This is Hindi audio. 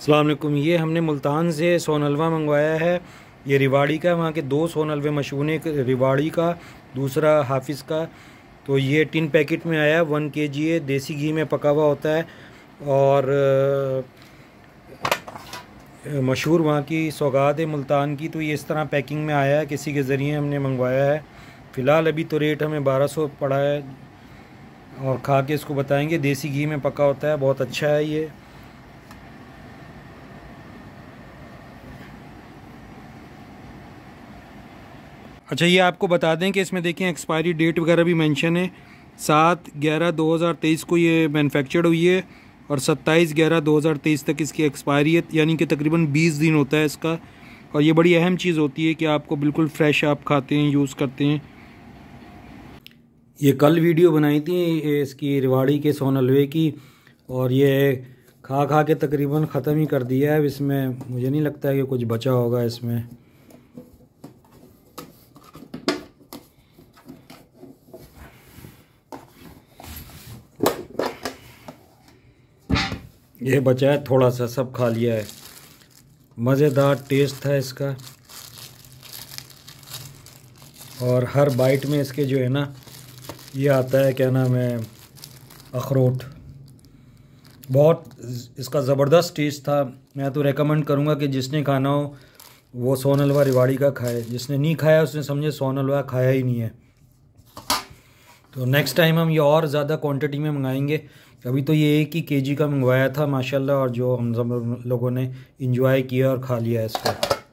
अल्लाम ये हमने मुल्तान से सोन हलवा मंगवाया है। ये रिवाड़ी का, वहाँ के दो सोन हलवे मशहूर एक रिवाड़ी का, दूसरा हाफिज़ का। तो ये टिन पैकेट में आया, वन के जी है, देसी घी में पका हुआ होता है। और मशहूर वहाँ की सौगात है मुल्तान की। तो ये इस तरह पैकिंग में आया है, किसी के ज़रिए हमने मंगवाया है। फ़िलहाल अभी तो रेट हमें बारह सौ पड़ा है। और खा के इसको बताएँगे, देसी घी में पका होता है, बहुत अच्छा है ये। अच्छा ये आपको बता दें कि इसमें देखें एक्सपायरी डेट वगैरह भी मेंशन है। सात ग्यारह दो हज़ार तेईस को ये मैनुफैक्चर्ड हुई है और सत्ताईस ग्यारह दो हज़ार तेईस तक इसकी एक्सपायरी है, यानी कि तकरीबन बीस दिन होता है इसका। और ये बड़ी अहम चीज़ होती है कि आपको बिल्कुल फ्रेश आप खाते हैं यूज़ करते हैं। ये कल वीडियो बनाई थी इसकी रिवाड़ी के सोन हलवे की और ये खा खा के तकरीबन ख़त्म ही कर दिया है। इसमें मुझे नहीं लगता है कि कुछ बचा होगा इसमें। ये बचा है, थोड़ा सा सब खा लिया है। मज़ेदार टेस्ट था इसका। और हर बाइट में इसके जो है ना, ये आता है, क्या नाम है, अखरोट। बहुत इसका ज़बरदस्त टेस्ट था। मैं तो रेकमेंड करूँगा कि जिसने खाना हो, वो सोन हलवा रिवाड़ी का खाए। जिसने नहीं खाया, उसने समझे सोन हलवा खाया ही नहीं है। तो नेक्स्ट टाइम हम ये और ज़्यादा क्वांटिटी में मंगाएँगे। अभी तो ये एक ही केजी का मंगवाया था, माशाल्लाह, और जो हम सब लोगों ने इंजॉय किया और खा लिया इसको।